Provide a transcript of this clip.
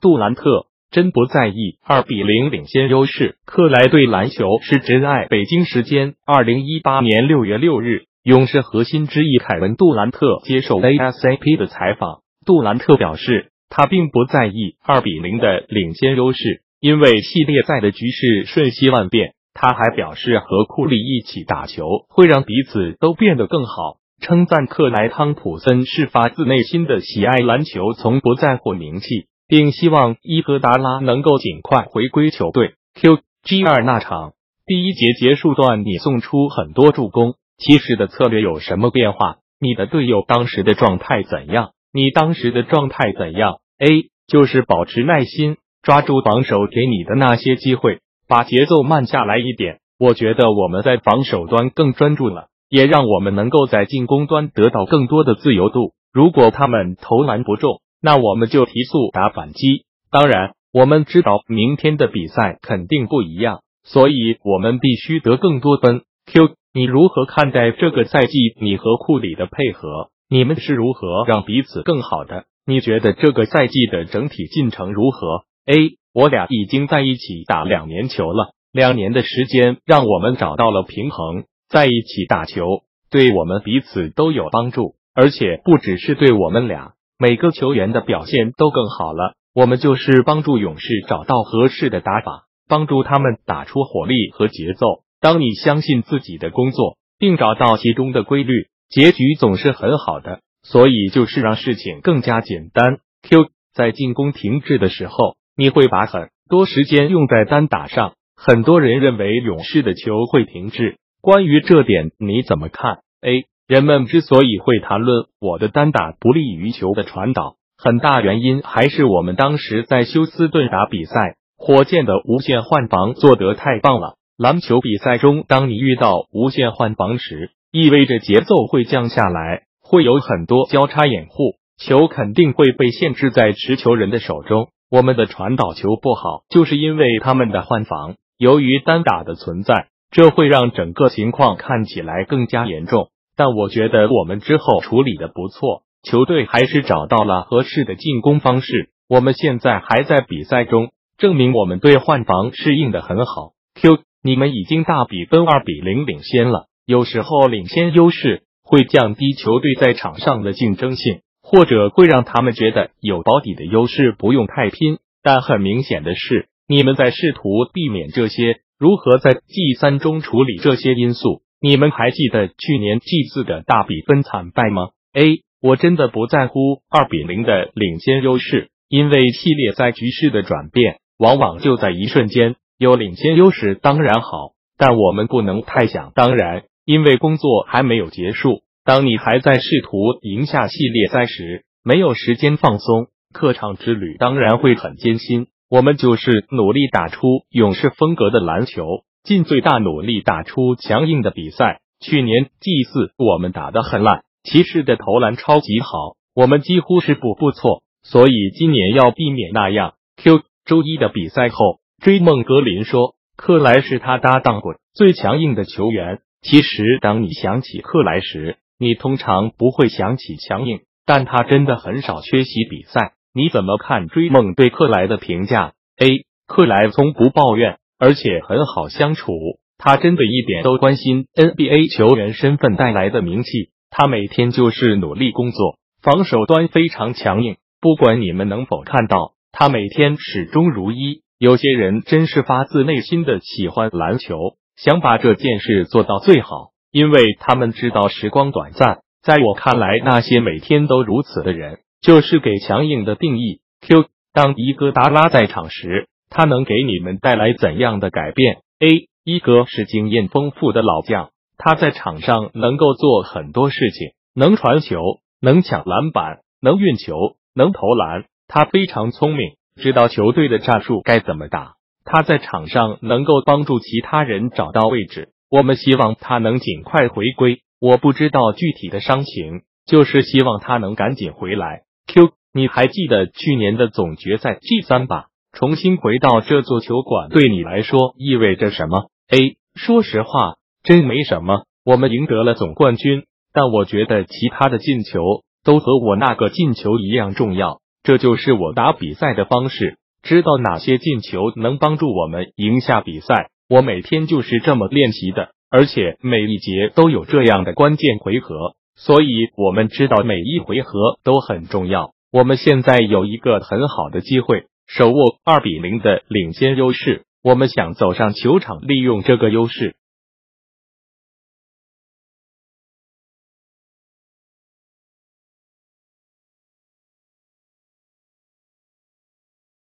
杜兰特真不在意二比零领先优势。克莱对篮球是真爱。北京时间二零一八年六月六日，勇士核心之一凯文杜兰特接受 ASAP 的采访。杜兰特表示，他并不在意二比零的领先优势，因为系列赛的局势瞬息万变。他还表示，和库里一起打球会让彼此都变得更好。称赞克莱汤普森是发自内心的喜爱篮球，从不在乎名气，并希望伊戈达拉能够尽快回归球队。QG 二那场第一节结束段，你送出很多助攻，骑士的策略有什么变化？你的队友当时的状态怎样？你当时的状态怎样？A 就是保持耐心，抓住防守给你的那些机会，把节奏慢下来一点。我觉得我们在防守端更专注了。也让我们能够在进攻端得到更多的自由度。如果他们投篮不中，那我们就提速打反击。当然，我们知道明天的比赛肯定不一样，所以我们必须得更多分。Q，你如何看待这个赛季你和库里的配合？你们是如何让彼此更好的？你觉得这个赛季的整体进程如何？A，我俩已经在一起打两年球了，两年的时间让我们找到了平衡。在一起打球，对我们彼此都有帮助，而且不只是对我们俩，每个球员的表现都更好了。我们就是帮助勇士找到合适的打法，帮助他们打出火力和节奏。当你相信自己的工作，并找到其中的规律，结局总是很好的。所以就是让事情更加简单。Q 在进攻停滞的时候，你会把很多时间用在单打上。很多人认为勇士的球会停滞。关于这点你怎么看？A. 人们之所以会谈论我的单打不利于球的传导，很大原因还是我们当时在休斯顿打比赛，火箭的无限换防做得太棒了。篮球比赛中，当你遇到无限换防时，意味着节奏会降下来，会有很多交叉掩护，球肯定会被限制在持球人的手中。我们的传导球不好，就是因为他们的换防。由于单打的存在。这会让整个情况看起来更加严重，但我觉得我们之后处理的不错，球队还是找到了合适的进攻方式。我们现在还在比赛中，证明我们对换防适应的很好。Q，你们已经大比分二比零领先了，有时候领先优势会降低球队在场上的竞争性，或者会让他们觉得有保底的优势不用太拼。但很明显的是，你们在试图避免这些。如何在 G 三中处理这些因素？你们还记得去年 G 四的大比分惨败吗？A，我真的不在乎二比零的领先优势，因为系列赛局势的转变往往就在一瞬间。有领先优势当然好，但我们不能太想当然，因为工作还没有结束。当你还在试图赢下系列赛时，没有时间放松，客场之旅当然会很艰辛。我们就是努力打出勇士风格的篮球，尽最大努力打出强硬的比赛。去年 G 四我们打得很烂，骑士的投篮超级好，我们几乎是步步错，所以今年要避免那样。Q 周一的比赛后，追梦格林说，克莱是他搭档过最强硬的球员。其实当你想起克莱时，你通常不会想起强硬，但他真的很少缺席比赛。你怎么看追梦对克莱的评价？A. 克莱从不抱怨，而且很好相处。他真的一点都关心 NBA 球员身份带来的名气。他每天就是努力工作，防守端非常强硬。不管你们能否看到，他每天始终如一。有些人真是发自内心的喜欢篮球，想把这件事做到最好，因为他们知道时光短暂。在我看来，那些每天都如此的人。就是给强硬的定义。Q，当伊戈达拉在场时，他能给你们带来怎样的改变？A，一哥是经验丰富的老将，他在场上能够做很多事情，能传球，能抢篮板，能运球，能投篮。他非常聪明，知道球队的战术该怎么打。他在场上能够帮助其他人找到位置。我们希望他能尽快回归。我不知道具体的伤情，就是希望他能赶紧回来。Q，你还记得去年的总决赛 G 三吧？重新回到这座球馆对你来说意味着什么？A，说实话，真没什么。我们赢得了总冠军，但我觉得其他的进球都和我那个进球一样重要。这就是我打比赛的方式。知道哪些进球能帮助我们赢下比赛，我每天就是这么练习的，而且每一节都有这样的关键回合，所以我们知道每一回合都很重要。我们现在有一个很好的机会，手握二比零的领先优势，我们想走上球场，利用这个优势。